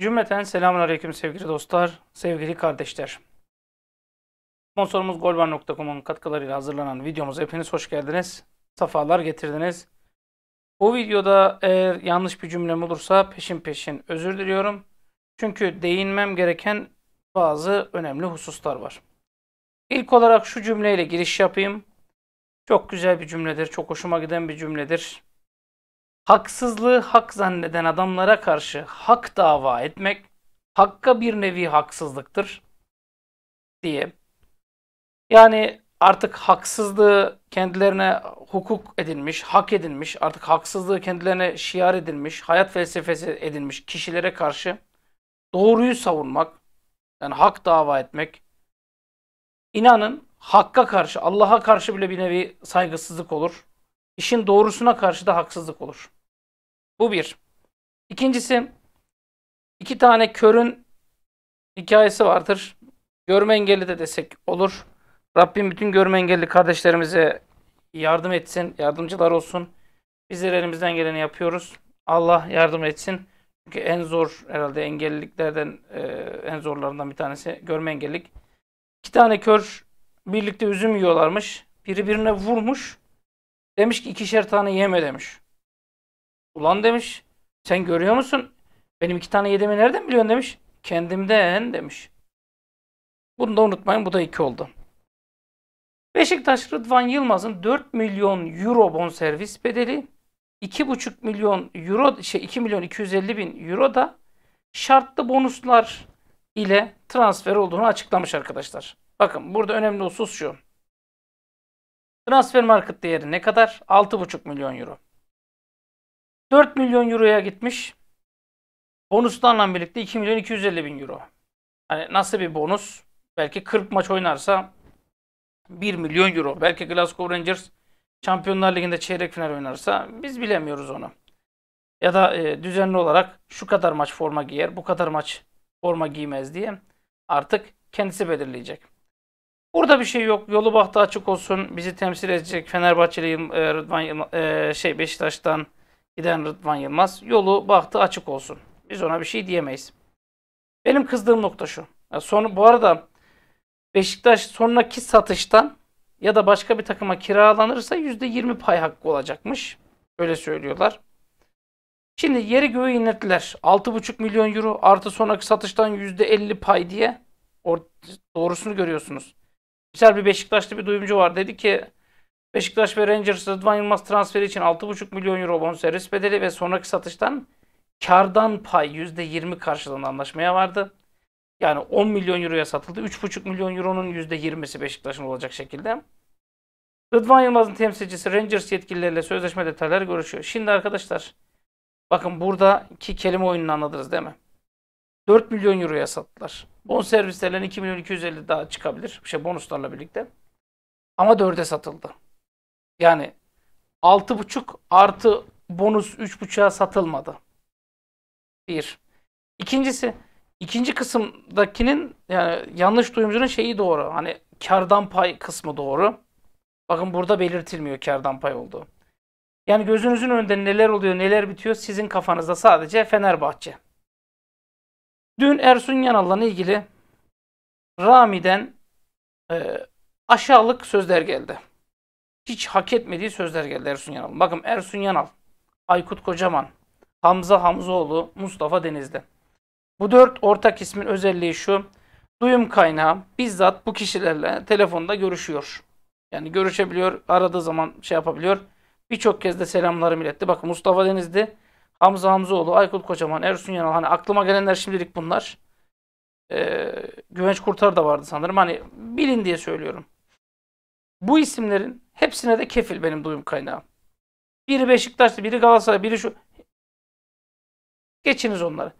Cümleten selamun aleyküm sevgili dostlar, sevgili kardeşler. Sponsorumuz golvar.com'un katkılarıyla hazırlanan videomuza hepiniz hoş geldiniz. Safalar getirdiniz. Bu videoda eğer yanlış bir cümlem olursa peşin peşin özür diliyorum. Çünkü değinmem gereken bazı önemli hususlar var. İlk olarak şu cümleyle giriş yapayım. Çok güzel bir cümledir, çok hoşuma giden bir cümledir haksızlığı hak zanneden adamlara karşı hak dava etmek hakka bir nevi haksızlıktır diye. Yani artık haksızlığı kendilerine hukuk edilmiş, hak edilmiş, artık haksızlığı kendilerine şiar edilmiş, hayat felsefesi edilmiş kişilere karşı doğruyu savunmak, yani hak dava etmek, inanın hakka karşı, Allah'a karşı bile bir nevi saygısızlık olur. İşin doğrusuna karşı da haksızlık olur. Bu bir. İkincisi iki tane körün hikayesi vardır. Görme engelli de desek olur. Rabbim bütün görme engelli kardeşlerimize yardım etsin, yardımcılar olsun. Bizler elimizden geleni yapıyoruz. Allah yardım etsin. Çünkü en zor herhalde engelliliklerden e, en zorlarından bir tanesi görme engellilik. İki tane kör birlikte üzüm yiyorlarmış. Biri birine vurmuş. Demiş ki ikişer tane yeme demiş. Ulan demiş sen görüyor musun? Benim iki tane yediğimi nereden biliyorsun demiş. Kendimden demiş. Bunu da unutmayın bu da iki oldu. Beşiktaş Rıdvan Yılmaz'ın 4 milyon euro bonservis bedeli 2,5 milyon euro şey 2 milyon 250 bin euro da şartlı bonuslar ile transfer olduğunu açıklamış arkadaşlar. Bakın burada önemli husus şu. Transfer market değeri ne kadar? 6,5 milyon euro. 4 milyon euroya gitmiş. Bonuslarla birlikte 2 milyon 250 bin euro. Hani nasıl bir bonus? Belki 40 maç oynarsa 1 milyon euro. Belki Glasgow Rangers Şampiyonlar Ligi'nde çeyrek final oynarsa biz bilemiyoruz onu. Ya da e, düzenli olarak şu kadar maç forma giyer, bu kadar maç forma giymez diye artık kendisi belirleyecek. Burada bir şey yok. Yolu bahtı açık olsun. Bizi temsil edecek Fenerbahçeli e, Rıdvan e, şey Beşiktaş'tan giden Rıdvan Yılmaz yolu bahtı açık olsun. Biz ona bir şey diyemeyiz. Benim kızdığım nokta şu. Son, bu arada Beşiktaş sonraki satıştan ya da başka bir takıma kiralanırsa %20 pay hakkı olacakmış. Öyle söylüyorlar. Şimdi yeri göğü inlettiler. 6,5 milyon euro artı sonraki satıştan %50 pay diye. Doğrusunu görüyorsunuz. Güzel bir Beşiktaşlı bir duyumcu var. Dedi ki Beşiktaş ve Rangers Rıdvan Yılmaz transferi için 6,5 milyon euro bonservis bedeli ve sonraki satıştan kardan pay %20 karşılığında anlaşmaya vardı. Yani 10 milyon euroya satıldı. 3,5 milyon euronun %20'si Beşiktaş'ın olacak şekilde. Rıdvan Yılmaz'ın temsilcisi Rangers yetkilileriyle sözleşme detayları görüşüyor. Şimdi arkadaşlar bakın buradaki kelime oyununu anladınız değil mi? 4 milyon euroya sattılar. Bonservislerle 2 milyon 250 daha çıkabilir. Şey bonuslarla birlikte. Ama 4'e satıldı. Yani 6.5 artı bonus 3.5'a satılmadı. Bir. İkincisi ikinci kısımdakinin yani yanlış duyumcunun şeyi doğru. Hani kardan pay kısmı doğru. Bakın burada belirtilmiyor kardan pay olduğu. Yani gözünüzün önünde neler oluyor, neler bitiyor sizin kafanızda sadece Fenerbahçe. Dün Ersun Yanal'la ilgili Rami'den e, aşağılık sözler geldi hiç hak etmediği sözler geldi Ersun Yanal. Bakın Ersun Yanal, Aykut Kocaman, Hamza Hamzoğlu, Mustafa Denizli. Bu dört ortak ismin özelliği şu. Duyum kaynağı bizzat bu kişilerle telefonda görüşüyor. Yani görüşebiliyor, aradığı zaman şey yapabiliyor. Birçok kez de selamlarımı iletti. Bakın Mustafa Denizli, Hamza Hamzoğlu, Aykut Kocaman, Ersun Yanal. Hani aklıma gelenler şimdilik bunlar. Ee, Güvenç Kurtar da vardı sanırım. Hani bilin diye söylüyorum. Bu isimlerin hepsine de kefil benim duyum kaynağım. Biri Beşiktaş'ta, biri Galatasaray, biri şu. Geçiniz onları.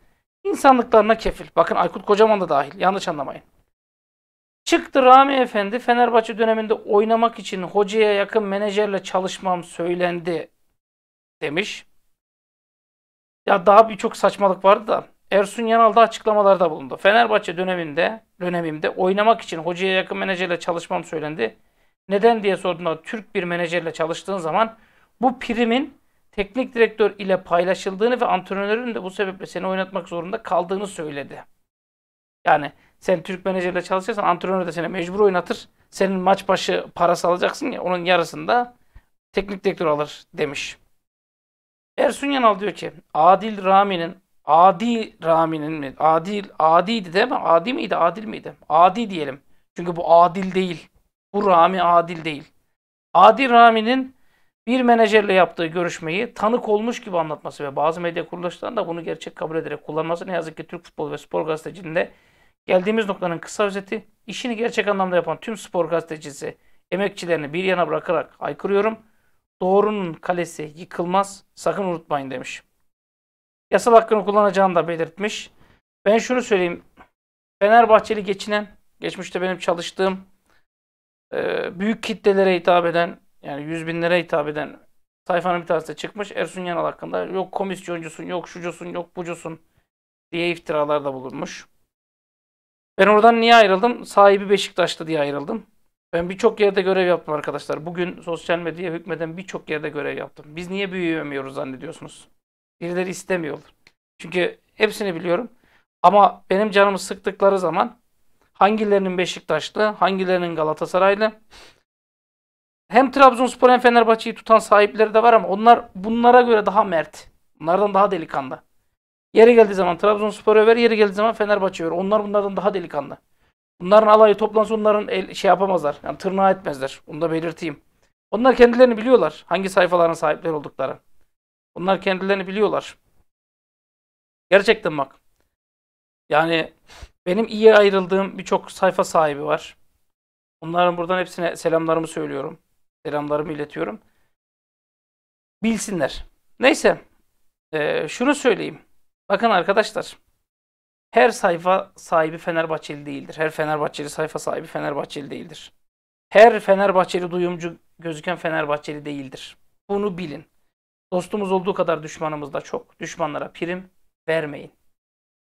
İnsanlıklarına kefil. Bakın Aykut Kocaman da dahil. Yanlış anlamayın. Çıktı Rami Efendi Fenerbahçe döneminde oynamak için hocaya yakın menajerle çalışmam söylendi demiş. Ya daha birçok saçmalık vardı da Ersun Yanal da açıklamalarda bulundu. Fenerbahçe döneminde dönemimde oynamak için hocaya yakın menajerle çalışmam söylendi. Neden diye sorduğunda Türk bir menajerle çalıştığın zaman bu primin teknik direktör ile paylaşıldığını ve antrenörün de bu sebeple seni oynatmak zorunda kaldığını söyledi. Yani sen Türk menajerle çalışırsan antrenör de seni mecbur oynatır. Senin maç başı parası alacaksın ya onun yarısını da teknik direktör alır demiş. Ersun Yanal diyor ki Adil Rami'nin Adi Rami'nin mi? Adil Adi'ydi değil mi? Adi miydi? Adil miydi? Adi diyelim. Çünkü bu adil değil. Bu Rami adil değil. Adi Rami'nin bir menajerle yaptığı görüşmeyi tanık olmuş gibi anlatması ve bazı medya kuruluşlarının da bunu gerçek kabul ederek kullanması ne yazık ki Türk Futbol ve Spor Gazeteciliğinde geldiğimiz noktanın kısa özeti işini gerçek anlamda yapan tüm spor gazetecisi emekçilerini bir yana bırakarak aykırıyorum. Doğrunun kalesi yıkılmaz sakın unutmayın demiş. Yasal hakkını kullanacağını da belirtmiş. Ben şunu söyleyeyim. Fenerbahçeli geçinen, geçmişte benim çalıştığım büyük kitlelere hitap eden yani yüz binlere hitap eden sayfanın bir tanesi çıkmış. Ersun Yanal hakkında yok komisyoncusun, yok şucusun, yok bucusun diye iftiralarda bulunmuş. Ben oradan niye ayrıldım? Sahibi Beşiktaş'tı diye ayrıldım. Ben birçok yerde görev yaptım arkadaşlar. Bugün sosyal medyaya hükmeden birçok yerde görev yaptım. Biz niye büyüyemiyoruz zannediyorsunuz? Birileri istemiyorlar. Çünkü hepsini biliyorum. Ama benim canımı sıktıkları zaman hangilerinin Beşiktaşlı, hangilerinin Galatasaraylı, hem Trabzonspor hem Fenerbahçe'yi tutan sahipleri de var ama onlar bunlara göre daha mert. Bunlardan daha delikanlı. Yeri geldiği zaman Trabzonspor'u över, yeri geldiği zaman Fenerbahçe'yi över. Onlar bunlardan daha delikanlı. Bunların alayı toplansa onların el, şey yapamazlar. Yani tırnağı etmezler. Onu da belirteyim. Onlar kendilerini biliyorlar. Hangi sayfaların sahipleri oldukları. Onlar kendilerini biliyorlar. Gerçekten bak. Yani benim iyi ayrıldığım birçok sayfa sahibi var. Onların buradan hepsine selamlarımı söylüyorum. Selamlarımı iletiyorum. Bilsinler. Neyse. Ee, şunu söyleyeyim. Bakın arkadaşlar. Her sayfa sahibi Fenerbahçeli değildir. Her Fenerbahçeli sayfa sahibi Fenerbahçeli değildir. Her Fenerbahçeli duyumcu gözüken Fenerbahçeli değildir. Bunu bilin. Dostumuz olduğu kadar düşmanımız da çok. Düşmanlara prim vermeyin.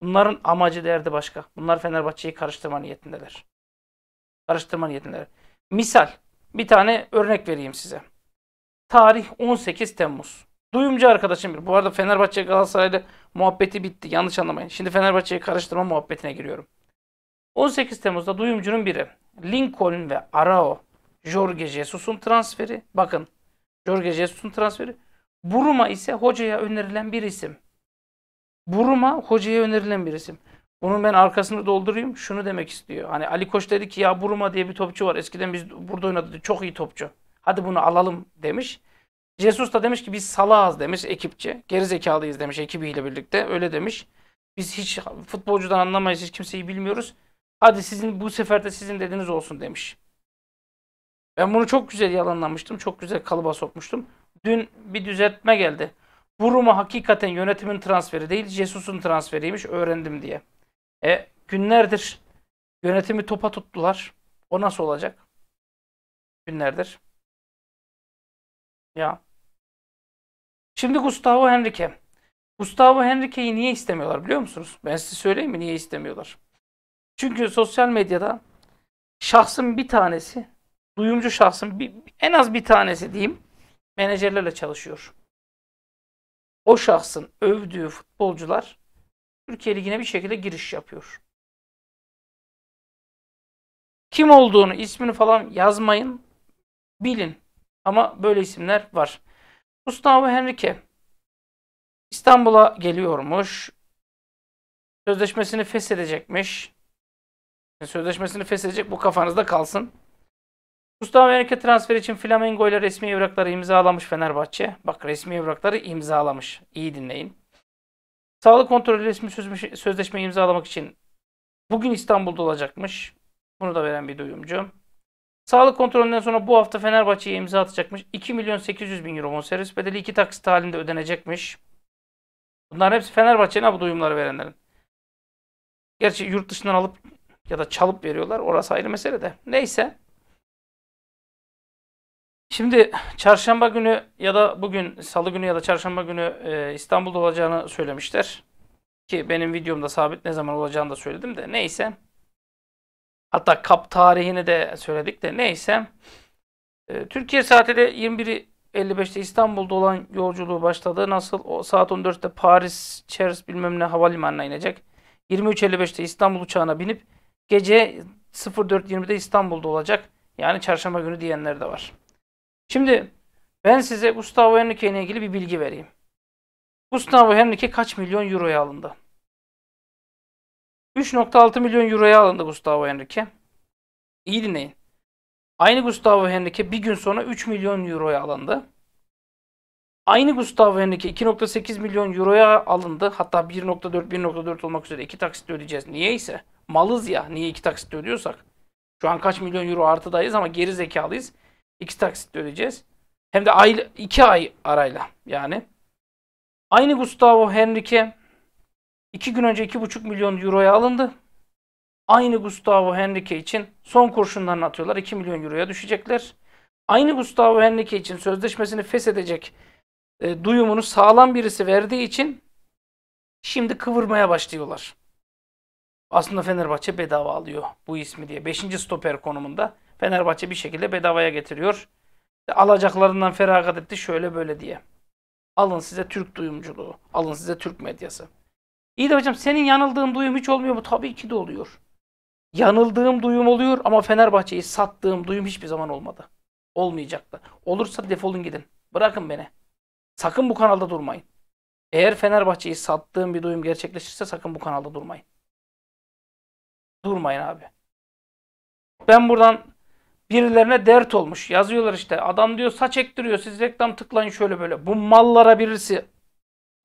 Bunların amacı derdi başka. Bunlar Fenerbahçe'yi karıştırma niyetindeler. Karıştırma niyetindeler. Misal bir tane örnek vereyim size. Tarih 18 Temmuz. Duyumcu arkadaşım bir. Bu arada Fenerbahçe Galatasaray'la muhabbeti bitti. Yanlış anlamayın. Şimdi Fenerbahçe'yi karıştırma muhabbetine giriyorum. 18 Temmuz'da duyumcunun biri. Lincoln ve Arao. Jorge Jesus'un transferi. Bakın. Jorge Jesus'un transferi. Buruma ise hocaya önerilen bir isim. Buruma hocaya önerilen bir isim. Bunun ben arkasını doldurayım. Şunu demek istiyor. Hani Ali Koç dedi ki ya Buruma diye bir topçu var. Eskiden biz burada oynadı. Çok iyi topçu. Hadi bunu alalım demiş. Jesus da demiş ki biz salağız demiş ekipçe. Geri zekalıyız demiş ekibiyle birlikte. Öyle demiş. Biz hiç futbolcudan anlamayız. Hiç kimseyi bilmiyoruz. Hadi sizin bu sefer de sizin dediğiniz olsun demiş. Ben bunu çok güzel yalanlamıştım. Çok güzel kalıba sokmuştum. Dün bir düzeltme geldi. Buruma hakikaten yönetimin transferi değil, Jesus'un transferiymiş öğrendim diye. E günlerdir yönetimi topa tuttular. O nasıl olacak? Günlerdir. Ya. Şimdi Gustavo Henrique. Gustavo Henrique'yi niye istemiyorlar biliyor musunuz? Ben size söyleyeyim mi niye istemiyorlar? Çünkü sosyal medyada şahsın bir tanesi, duyumcu şahsın bir, en az bir tanesi diyeyim, menajerlerle çalışıyor. O şahsın övdüğü futbolcular Türkiye Ligi'ne bir şekilde giriş yapıyor. Kim olduğunu, ismini falan yazmayın. Bilin. Ama böyle isimler var. Gustavo Henrique İstanbul'a geliyormuş. Sözleşmesini feshedecekmiş. Sözleşmesini feshedecek bu kafanızda kalsın. Gustavo Henrique transfer için Flamengo ile resmi evrakları imzalamış Fenerbahçe. Bak resmi evrakları imzalamış. İyi dinleyin. Sağlık kontrolü resmi sözleşme imzalamak için bugün İstanbul'da olacakmış. Bunu da veren bir duyumcu. Sağlık kontrolünden sonra bu hafta Fenerbahçe'ye imza atacakmış. 2 milyon 800 bin euro bonservis bedeli iki taksit halinde ödenecekmiş. Bunlar hepsi Fenerbahçe'nin bu duyumları verenlerin. Gerçi yurt dışından alıp ya da çalıp veriyorlar. Orası ayrı mesele de. Neyse. Şimdi çarşamba günü ya da bugün salı günü ya da çarşamba günü e, İstanbul'da olacağını söylemişler. Ki benim videomda sabit ne zaman olacağını da söyledim de neyse. Hatta kap tarihini de söyledik de neyse. E, Türkiye saatiyle 21'i 13.55'te İstanbul'da olan yolculuğu başladı. Nasıl? O saat 14'te Paris, Chers bilmem ne havalimanına inecek. 23.55'te İstanbul uçağına binip gece 04.20'de İstanbul'da olacak. Yani çarşamba günü diyenler de var. Şimdi ben size Gustavo Henrique ilgili bir bilgi vereyim. Gustavo Henrique kaç milyon euroya alındı? 3.6 milyon euroya alındı Gustavo Henrique. İyi dinleyin. Aynı Gustavo Henrique bir gün sonra 3 milyon euroya alındı. Aynı Gustavo Henrique 2.8 milyon euroya alındı. Hatta 1.4 1.4 olmak üzere iki taksit ödeyeceğiz. Niye ise? Malız ya. Niye iki taksit ödüyorsak? Şu an kaç milyon euro artıdayız ama geri zekalıyız. İki taksit ödeyeceğiz. Hem de ay, iki ay arayla yani. Aynı Gustavo Henrique iki gün önce 2,5 milyon euroya alındı. Aynı Gustavo Henrique için son kurşunlarını atıyorlar. 2 milyon euroya düşecekler. Aynı Gustavo Henrique için sözleşmesini feshedecek e, duyumunu sağlam birisi verdiği için şimdi kıvırmaya başlıyorlar. Aslında Fenerbahçe bedava alıyor bu ismi diye. 5. stoper konumunda Fenerbahçe bir şekilde bedavaya getiriyor. Alacaklarından feragat etti şöyle böyle diye. Alın size Türk duyumculuğu. Alın size Türk medyası. İyi de hocam senin yanıldığın duyum hiç olmuyor mu? Tabii ki de oluyor. Yanıldığım duyum oluyor ama Fenerbahçe'yi sattığım duyum hiçbir zaman olmadı. Olmayacak da. Olursa defolun gidin. Bırakın beni. Sakın bu kanalda durmayın. Eğer Fenerbahçe'yi sattığım bir duyum gerçekleşirse sakın bu kanalda durmayın. Durmayın abi. Ben buradan birilerine dert olmuş. Yazıyorlar işte. Adam diyor saç ektiriyor. Siz reklam tıklayın şöyle böyle. Bu mallara birisi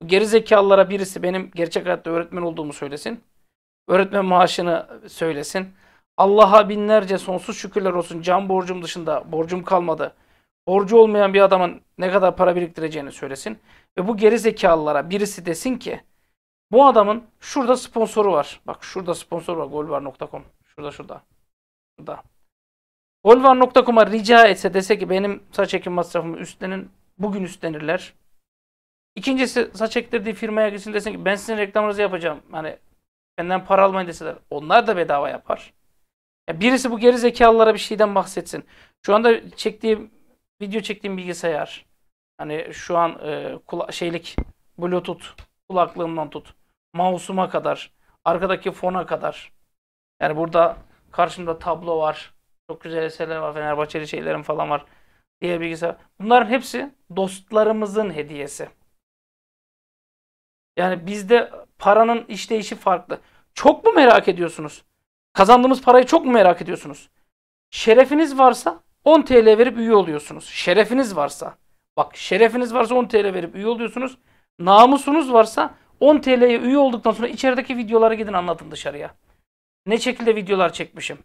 geri zekalılara birisi benim gerçek hayatta öğretmen olduğumu söylesin. Öğretmen maaşını söylesin. Allah'a binlerce sonsuz şükürler olsun. Can borcum dışında borcum kalmadı. Borcu olmayan bir adamın ne kadar para biriktireceğini söylesin. Ve bu geri zekalılara birisi desin ki bu adamın şurada sponsoru var. Bak şurada sponsor var golvar.com. Şurada şurada. Şurada. Golvar.com'a rica etse dese ki benim saç ekim masrafımı üstlenin. Bugün üstlenirler. İkincisi saç ektirdiği firmaya gitsin desin ki ben sizin reklamınızı yapacağım. Hani benden para almayın deseler. Onlar da bedava yapar. Ya birisi bu geri zekalılara bir şeyden bahsetsin. Şu anda çektiğim video çektiğim bilgisayar. Hani şu an e, kula- şeylik bluetooth kulaklığımdan tut. Mouse'uma kadar. Arkadaki fona kadar. Yani burada karşımda tablo var. Çok güzel eserler var. Fenerbahçeli şeylerim falan var. Diğer bilgisayar. Bunların hepsi dostlarımızın hediyesi. Yani bizde paranın işleyişi farklı. Çok mu merak ediyorsunuz? Kazandığımız parayı çok mu merak ediyorsunuz? Şerefiniz varsa 10 TL verip üye oluyorsunuz. Şerefiniz varsa. Bak şerefiniz varsa 10 TL verip üye oluyorsunuz. Namusunuz varsa 10 TL'ye üye olduktan sonra içerideki videoları gidin anlatın dışarıya. Ne şekilde videolar çekmişim.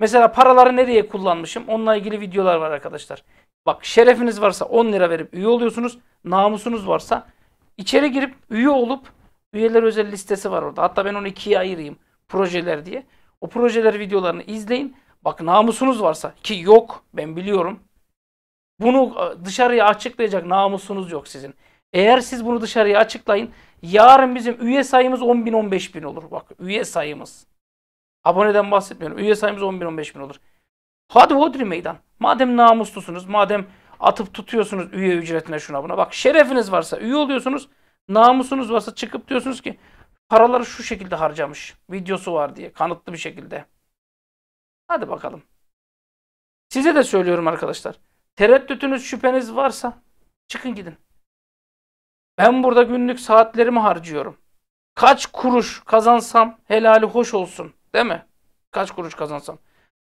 Mesela paraları nereye kullanmışım? Onunla ilgili videolar var arkadaşlar. Bak şerefiniz varsa 10 lira verip üye oluyorsunuz. Namusunuz varsa içeri girip üye olup üyeler özel listesi var orada. Hatta ben onu ikiye ayırayım. Projeler diye. O projeler videolarını izleyin. Bak namusunuz varsa ki yok ben biliyorum. Bunu e, dışarıya açıklayacak namusunuz yok sizin. Eğer siz bunu dışarıya açıklayın yarın bizim üye sayımız 10 bin 15 bin olur. Bak üye sayımız. Aboneden bahsetmiyorum. Üye sayımız 10 bin 15 bin olur. Hadi hodri meydan. Madem namuslusunuz, madem atıp tutuyorsunuz üye ücretine şuna buna. Bak şerefiniz varsa üye oluyorsunuz. Namusunuz varsa çıkıp diyorsunuz ki paraları şu şekilde harcamış. Videosu var diye kanıtlı bir şekilde. Hadi bakalım. Size de söylüyorum arkadaşlar. Tereddütünüz, şüpheniz varsa çıkın gidin. Ben burada günlük saatlerimi harcıyorum. Kaç kuruş kazansam helali hoş olsun. Değil mi? Kaç kuruş kazansam.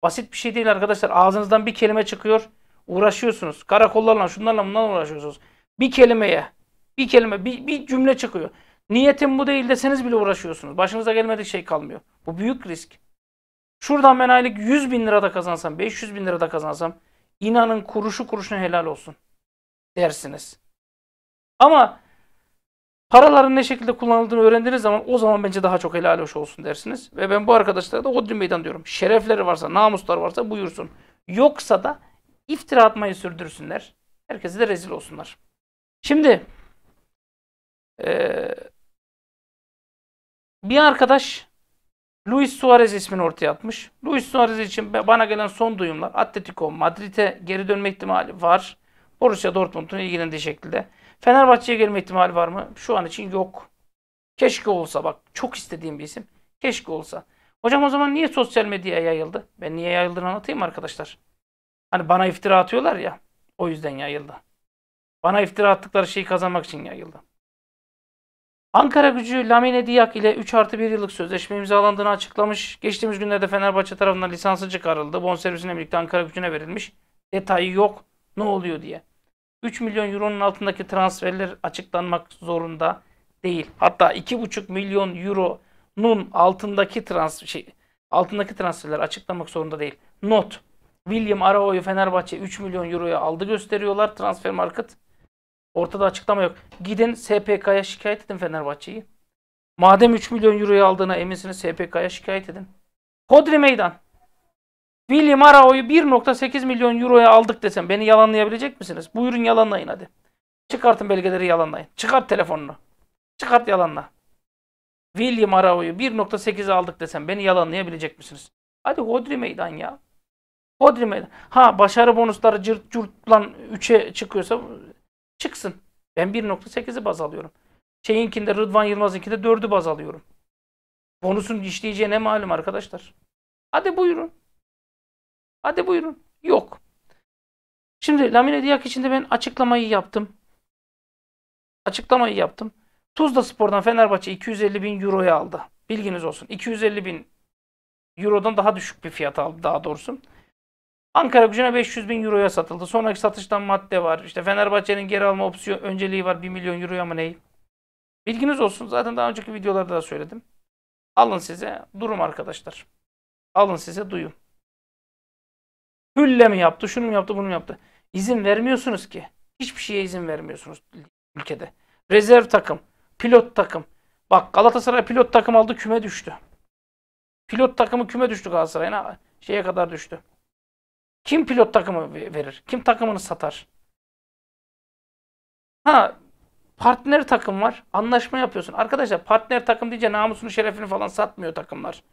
Basit bir şey değil arkadaşlar. Ağzınızdan bir kelime çıkıyor. Uğraşıyorsunuz. Karakollarla şunlarla bunlarla uğraşıyorsunuz. Bir kelimeye. Bir kelime. Bir, bir cümle çıkıyor. Niyetim bu değil deseniz bile uğraşıyorsunuz. Başınıza gelmedik şey kalmıyor. Bu büyük risk. Şuradan ben aylık 100 bin lira da kazansam, 500 bin lira da kazansam inanın kuruşu kuruşuna helal olsun dersiniz. Ama paraların ne şekilde kullanıldığını öğrendiğiniz zaman o zaman bence daha çok helal hoş olsun dersiniz. Ve ben bu arkadaşlara da Hodri Meydan diyorum. Şerefleri varsa, namusları varsa buyursun. Yoksa da iftira atmayı sürdürsünler. Herkese de rezil olsunlar. Şimdi ee, bir arkadaş Luis Suarez ismini ortaya atmış. Luis Suarez için bana gelen son duyumlar Atletico Madrid'e geri dönme ihtimali var. Borussia Dortmund'un ilgilendiği şekilde. Fenerbahçe'ye gelme ihtimali var mı? Şu an için yok. Keşke olsa bak. Çok istediğim bir isim. Keşke olsa. Hocam o zaman niye sosyal medyaya yayıldı? Ben niye yayıldığını anlatayım arkadaşlar? Hani bana iftira atıyorlar ya. O yüzden yayıldı. Bana iftira attıkları şeyi kazanmak için yayıldı. Ankara gücü Lamine Diak ile 3 artı 1 yıllık sözleşme imzalandığını açıklamış. Geçtiğimiz günlerde Fenerbahçe tarafından lisansı çıkarıldı. Bonservisine birlikte Ankara gücüne verilmiş. Detayı yok. Ne oluyor diye. 3 milyon euronun altındaki transferler açıklanmak zorunda değil. Hatta 2,5 milyon euronun altındaki trans şey, altındaki transferler açıklamak zorunda değil. Not. William Arao'yu Fenerbahçe 3 milyon euroya aldı gösteriyorlar transfer market. Ortada açıklama yok. Gidin SPK'ya şikayet edin Fenerbahçe'yi. Madem 3 milyon euroyu aldığına eminsiniz SPK'ya şikayet edin. Kodri meydan. William Arao'yu 1.8 milyon euroya aldık desem beni yalanlayabilecek misiniz? Buyurun yalanlayın hadi. Çıkartın belgeleri yalanlayın. Çıkart telefonunu. Çıkart yalanla. William Arao'yu 1.8'e aldık desem beni yalanlayabilecek misiniz? Hadi Hodri meydan ya. Hodri meydan. Ha başarı bonusları cırt cırtlan 3'e çıkıyorsa çıksın. Ben 1.8'i baz alıyorum. Şeyinkinde Rıdvan Yılmaz'ınkinde 4'ü baz alıyorum. Bonusun işleyeceği ne malum arkadaşlar. Hadi buyurun. Hadi buyurun. Yok. Şimdi Lamine Diak için de ben açıklamayı yaptım. Açıklamayı yaptım. Tuzla Spor'dan Fenerbahçe 250 bin euroya aldı. Bilginiz olsun. 250 bin eurodan daha düşük bir fiyat aldı daha doğrusu. Ankara gücüne 500 bin euroya satıldı. Sonraki satıştan madde var. İşte Fenerbahçe'nin geri alma opsiyon önceliği var. 1 milyon euroya mı ney? Bilginiz olsun. Zaten daha önceki videolarda da söyledim. Alın size durum arkadaşlar. Alın size duyun. Hülle mi yaptı, şunu mu yaptı, bunu mu yaptı? İzin vermiyorsunuz ki. Hiçbir şeye izin vermiyorsunuz ülkede. Rezerv takım, pilot takım. Bak Galatasaray pilot takım aldı küme düştü. Pilot takımı küme düştü Galatasaray'ın şeye kadar düştü. Kim pilot takımı verir? Kim takımını satar? Ha partner takım var. Anlaşma yapıyorsun. Arkadaşlar partner takım deyince namusunu şerefini falan satmıyor takımlar.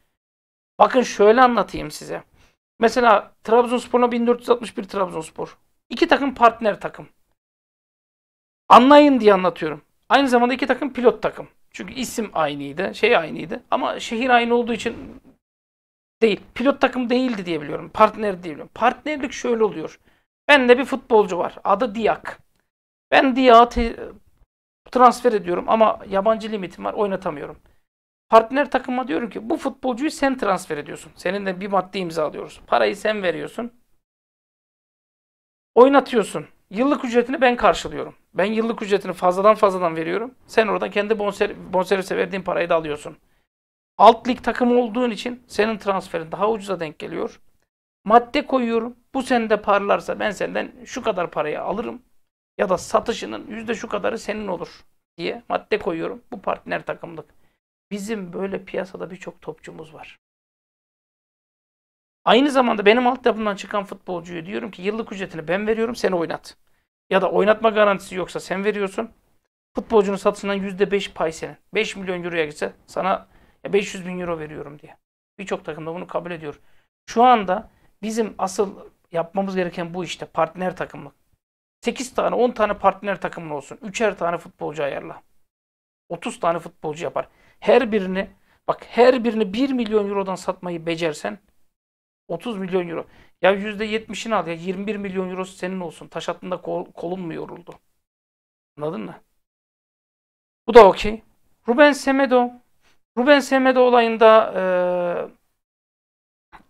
Bakın şöyle anlatayım size. Mesela Trabzonspor'la 1461 Trabzonspor. İki takım partner takım. Anlayın diye anlatıyorum. Aynı zamanda iki takım pilot takım. Çünkü isim aynıydı, şey aynıydı. Ama şehir aynı olduğu için değil. Pilot takım değildi diye biliyorum. Partner diye. Partnerlik şöyle oluyor. Bende bir futbolcu var. Adı Diak. Ben Diak'ı transfer ediyorum ama yabancı limitim var. Oynatamıyorum. Partner takıma diyorum ki bu futbolcuyu sen transfer ediyorsun. Seninle bir madde imzalıyoruz. Parayı sen veriyorsun. Oynatıyorsun. Yıllık ücretini ben karşılıyorum. Ben yıllık ücretini fazladan fazladan veriyorum. Sen oradan kendi bonser, bonservise verdiğin parayı da alıyorsun. Alt lig takımı olduğun için senin transferin daha ucuza denk geliyor. Madde koyuyorum. Bu sende parlarsa ben senden şu kadar parayı alırım. Ya da satışının yüzde şu kadarı senin olur diye madde koyuyorum. Bu partner takımlık. Bizim böyle piyasada birçok topçumuz var. Aynı zamanda benim altyapımdan çıkan futbolcuyu diyorum ki yıllık ücretini ben veriyorum seni oynat. Ya da oynatma garantisi yoksa sen veriyorsun. Futbolcunun satışından %5 pay senin. 5 milyon euroya gitse sana 500 bin euro veriyorum diye. Birçok takım da bunu kabul ediyor. Şu anda bizim asıl yapmamız gereken bu işte partner takımlık. 8 tane 10 tane partner takımın olsun. 3'er tane futbolcu ayarla. 30 tane futbolcu yapar. Her birini bak her birini 1 milyon eurodan satmayı becersen 30 milyon euro. Ya %70'ini al ya 21 milyon euro senin olsun. Taş attığında kol, kolun mu yoruldu? Anladın mı? Bu da okey. Ruben Semedo. Ruben Semedo olayında e,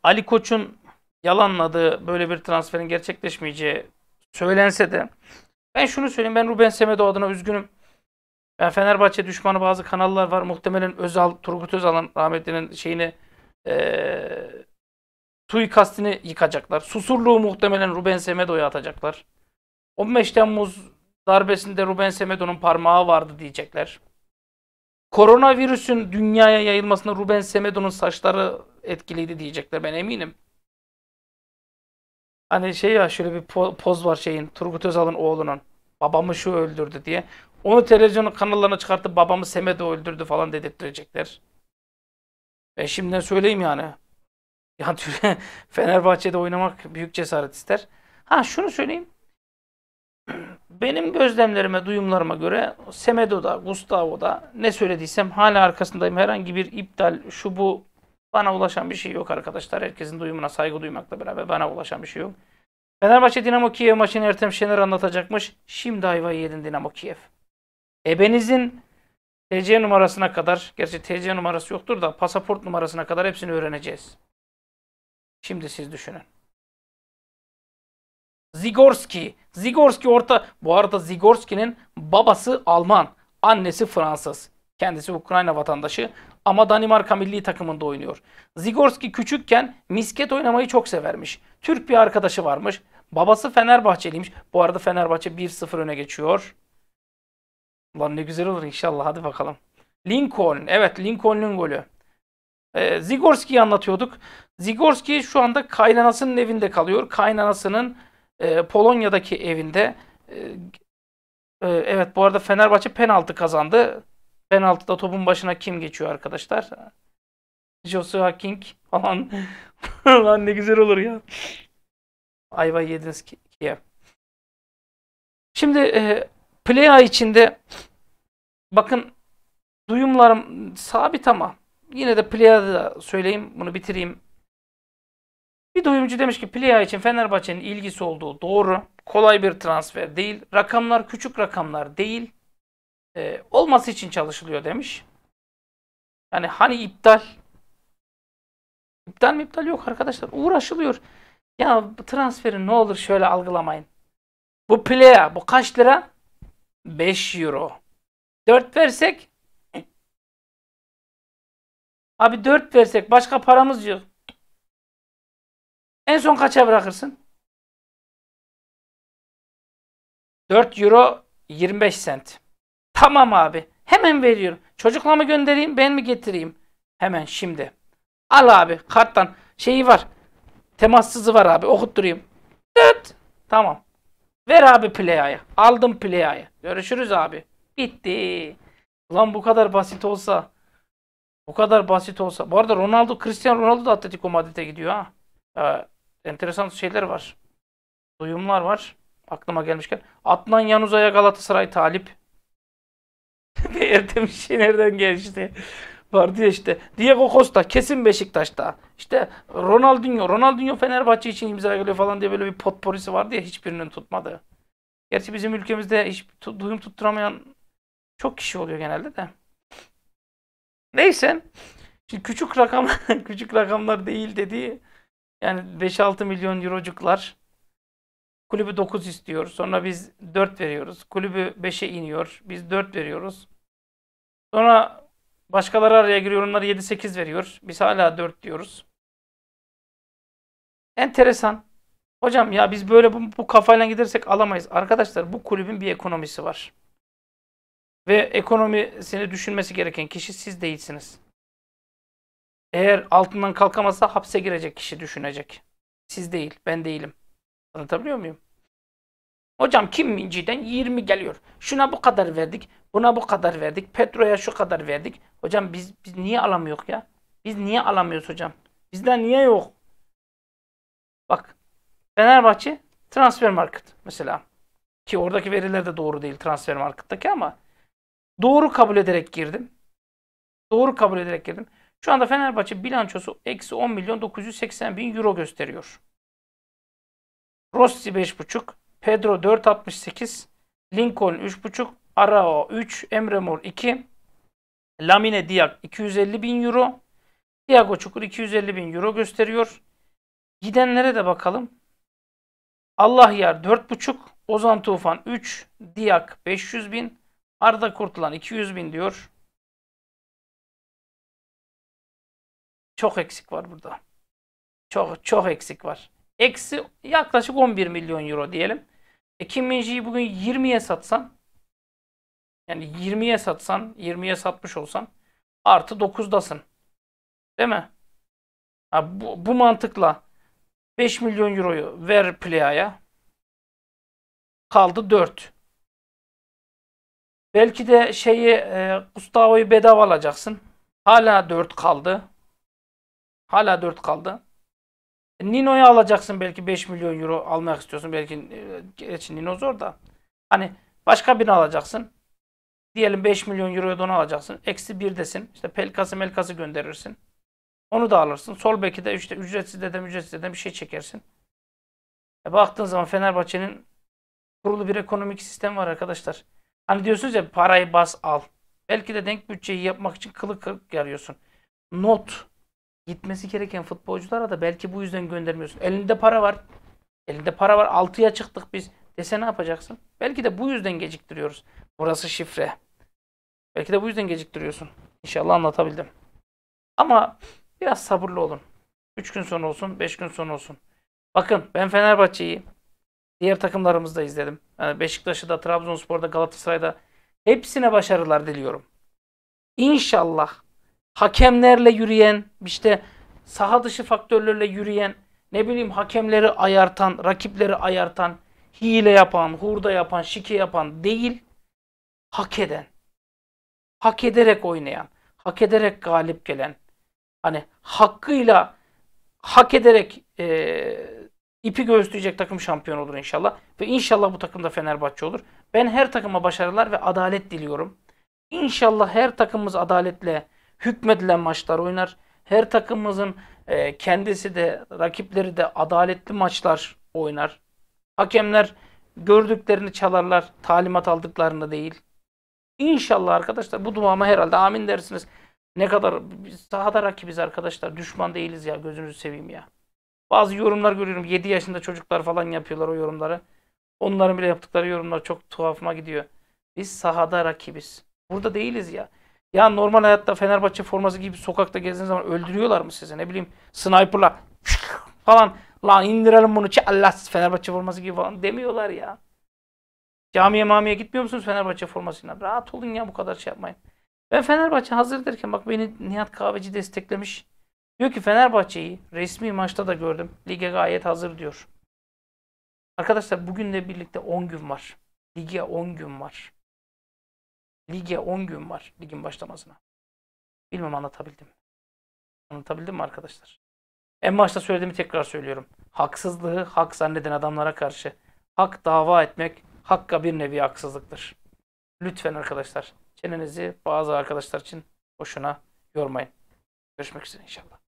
Ali Koç'un yalanladığı böyle bir transferin gerçekleşmeyeceği söylense de ben şunu söyleyeyim. Ben Ruben Semedo adına üzgünüm. Ben Fenerbahçe düşmanı bazı kanallar var. Muhtemelen Özal, Turgut Özal'ın rahmetlinin şeyini ee, suikastini yıkacaklar. Susurluğu muhtemelen Ruben Semedo'ya atacaklar. 15 Temmuz darbesinde Ruben Semedo'nun parmağı vardı diyecekler. Koronavirüsün dünyaya yayılmasında Ruben Semedo'nun saçları etkiliydi diyecekler ben eminim. Hani şey ya şöyle bir poz var şeyin Turgut Özal'ın oğlunun. Babamı şu öldürdü diye. Onu televizyon kanallarına çıkartıp babamı Semedo öldürdü falan dedirtecekler. Ben şimdiden söyleyeyim yani. Ya Fenerbahçe'de oynamak büyük cesaret ister. Ha şunu söyleyeyim. Benim gözlemlerime, duyumlarıma göre Semedo'da, Gustavo'da ne söylediysem hala arkasındayım. Herhangi bir iptal, şu bu bana ulaşan bir şey yok arkadaşlar. Herkesin duyumuna saygı duymakla beraber bana ulaşan bir şey yok. Fenerbahçe Dinamo Kiev maçını Ertem Şener anlatacakmış. Şimdi ayvayı yedin Dinamo Kiev. Ebenizin TC numarasına kadar, gerçi TC numarası yoktur da pasaport numarasına kadar hepsini öğreneceğiz. Şimdi siz düşünün. Zigorski. Zigorski orta. Bu arada Zigorski'nin babası Alman. Annesi Fransız. Kendisi Ukrayna vatandaşı ama Danimarka milli takımında oynuyor. Zigorski küçükken misket oynamayı çok severmiş. Türk bir arkadaşı varmış. Babası Fenerbahçeliymiş. Bu arada Fenerbahçe 1-0 öne geçiyor. Lan ne güzel olur inşallah. Hadi bakalım. Lincoln. Evet Lincoln'un golü. Ee, Zigorski'yi anlatıyorduk. Zigorski şu anda kaynanasının evinde kalıyor. Kaynanasının e, Polonya'daki evinde. E, e, evet bu arada Fenerbahçe penaltı kazandı. Penaltıda topun başına kim geçiyor arkadaşlar? Joshua King falan. Lan ne güzel olur ya. Ayva yediniz ki. Kiev. Şimdi e, Playa içinde bakın duyumlarım sabit ama yine de Playa'da da söyleyeyim bunu bitireyim. Bir duyumcu demiş ki Playa için Fenerbahçe'nin ilgisi olduğu doğru. Kolay bir transfer değil. Rakamlar küçük rakamlar değil. Ee, olması için çalışılıyor demiş. Yani hani iptal? İptal mi iptal yok arkadaşlar. Uğraşılıyor. Ya bu transferi ne olur şöyle algılamayın. Bu Playa bu kaç lira? 5 euro. 4 versek Abi 4 versek başka paramız yok. En son kaça bırakırsın? 4 euro 25 sent. Tamam abi. Hemen veriyorum. Çocukla mı göndereyim ben mi getireyim? Hemen şimdi. Al abi karttan. Şeyi var. Temassızı var abi. Okutturayım. Dıt. Tamam. Ver abi playa'yı. Aldım playa'yı. Görüşürüz abi. Bitti. Lan bu kadar basit olsa. Bu kadar basit olsa. Bu arada Ronaldo, Cristiano Ronaldo da Atletico Madrid'e gidiyor ha. Ee, enteresan şeyler var. Duyumlar var. Aklıma gelmişken. Adnan Yanuza'ya Galatasaray talip. Ertem şey nereden gelmişti? Vardı ya işte. Diego Costa kesin Beşiktaş'ta. İşte Ronaldinho. Ronaldinho Fenerbahçe için imza geliyor falan diye böyle bir potporisi vardı ya hiçbirinin tutmadı. Gerçi bizim ülkemizde hiç duyum tutturamayan çok kişi oluyor genelde de. Neyse. Şimdi küçük rakam küçük rakamlar değil dediği yani 5-6 milyon eurocuklar kulübü 9 istiyor. Sonra biz 4 veriyoruz. Kulübü 5'e iniyor. Biz 4 veriyoruz. Sonra başkaları araya giriyor. Onlar 7-8 veriyor. Biz hala 4 diyoruz. Enteresan. Hocam ya biz böyle bu, bu kafayla gidersek alamayız. Arkadaşlar bu kulübün bir ekonomisi var. Ve ekonomisini düşünmesi gereken kişi siz değilsiniz. Eğer altından kalkamazsa hapse girecek kişi düşünecek. Siz değil, ben değilim. Anlatabiliyor muyum? Hocam Kim Minci'den 20 geliyor. Şuna bu kadar verdik, buna bu kadar verdik, Petro'ya şu kadar verdik. Hocam biz biz niye alamıyoruz ya? Biz niye alamıyoruz hocam? Bizden niye yok? Bak Fenerbahçe transfer market mesela. Ki oradaki veriler de doğru değil transfer markettaki ama doğru kabul ederek girdim. Doğru kabul ederek girdim. Şu anda Fenerbahçe bilançosu eksi 10 milyon 980 bin euro gösteriyor. Rossi 5.5, Pedro 4.68, Lincoln 3.5, Arao 3, Emre Mor 2, Lamine Diak 250 bin euro, Thiago Çukur 250 bin euro gösteriyor. Gidenlere de bakalım. Allah Yar 4.5, Ozan Tufan 3, Diak 500 bin, Arda Kurtulan 200 bin diyor. Çok eksik var burada. Çok çok eksik var. Eksi yaklaşık 11 milyon euro diyelim. E Kim Min bugün 20'ye satsan yani 20'ye satsan 20'ye satmış olsan artı 9'dasın. Değil mi? Ha, bu, bu mantıkla 5 milyon euroyu ver Playa'ya kaldı 4. Belki de şeyi e, Gustavo'yu bedava alacaksın. Hala 4 kaldı. Hala 4 kaldı. Nino'yu alacaksın belki 5 milyon euro almak istiyorsun. Belki e, gerçi Nino zor da. Hani başka birini alacaksın. Diyelim 5 milyon euroya da onu alacaksın. Eksi birdesin. İşte Pelkas'ı Melkas'ı gönderirsin. Onu da alırsın. Sol beki de işte ücretsiz dedem ücretsiz dedem bir şey çekersin. E baktığın zaman Fenerbahçe'nin kurulu bir ekonomik sistem var arkadaşlar. Hani diyorsunuz ya parayı bas al. Belki de denk bütçeyi yapmak için kılık kırık yarıyorsun. Not. Gitmesi gereken futbolculara da belki bu yüzden göndermiyorsun. Elinde para var. Elinde para var. 6'ya çıktık biz. Dese ne yapacaksın? Belki de bu yüzden geciktiriyoruz. Burası şifre. Belki de bu yüzden geciktiriyorsun. İnşallah anlatabildim. Ama biraz sabırlı olun. 3 gün sonra olsun, 5 gün sonra olsun. Bakın ben Fenerbahçe'yi diğer takımlarımızda izledim. Yani Beşiktaş'ı da, Trabzonspor'da, Galatasaray'da hepsine başarılar diliyorum. İnşallah hakemlerle yürüyen, işte saha dışı faktörlerle yürüyen, ne bileyim hakemleri ayartan, rakipleri ayartan, hile yapan, hurda yapan, şike yapan değil, hak eden, hak ederek oynayan, hak ederek galip gelen, hani hakkıyla hak ederek e, ipi göğüsleyecek takım şampiyon olur inşallah. Ve inşallah bu takım da Fenerbahçe olur. Ben her takıma başarılar ve adalet diliyorum. İnşallah her takımımız adaletle hükmedilen maçlar oynar. Her takımımızın e, kendisi de rakipleri de adaletli maçlar oynar. Hakemler gördüklerini çalarlar, talimat aldıklarını değil. İnşallah arkadaşlar bu duama herhalde amin dersiniz. Ne kadar biz sahada rakibiz arkadaşlar. Düşman değiliz ya gözünüzü seveyim ya. Bazı yorumlar görüyorum. 7 yaşında çocuklar falan yapıyorlar o yorumları. Onların bile yaptıkları yorumlar çok tuhafıma gidiyor. Biz sahada rakibiz. Burada değiliz ya. Ya normal hayatta Fenerbahçe forması gibi sokakta gezdiğiniz zaman öldürüyorlar mı sizi? Ne bileyim sniperla falan lan indirelim bunu Allah Fenerbahçe forması gibi falan demiyorlar ya. Camiye mamiye gitmiyor musunuz Fenerbahçe formasıyla? Rahat olun ya bu kadar şey yapmayın. Ben Fenerbahçe hazır derken bak beni Nihat Kahveci desteklemiş. Diyor ki Fenerbahçe'yi resmi maçta da gördüm. Lige gayet hazır diyor. Arkadaşlar bugünle birlikte 10 gün var. Lige 10 gün var. Lige 10 gün var ligin başlamasına. Bilmem anlatabildim. Anlatabildim mi arkadaşlar? En başta söylediğimi tekrar söylüyorum. Haksızlığı hak zanneden adamlara karşı hak dava etmek hakka bir nevi haksızlıktır. Lütfen arkadaşlar çenenizi bazı arkadaşlar için boşuna yormayın. Görüşmek üzere inşallah.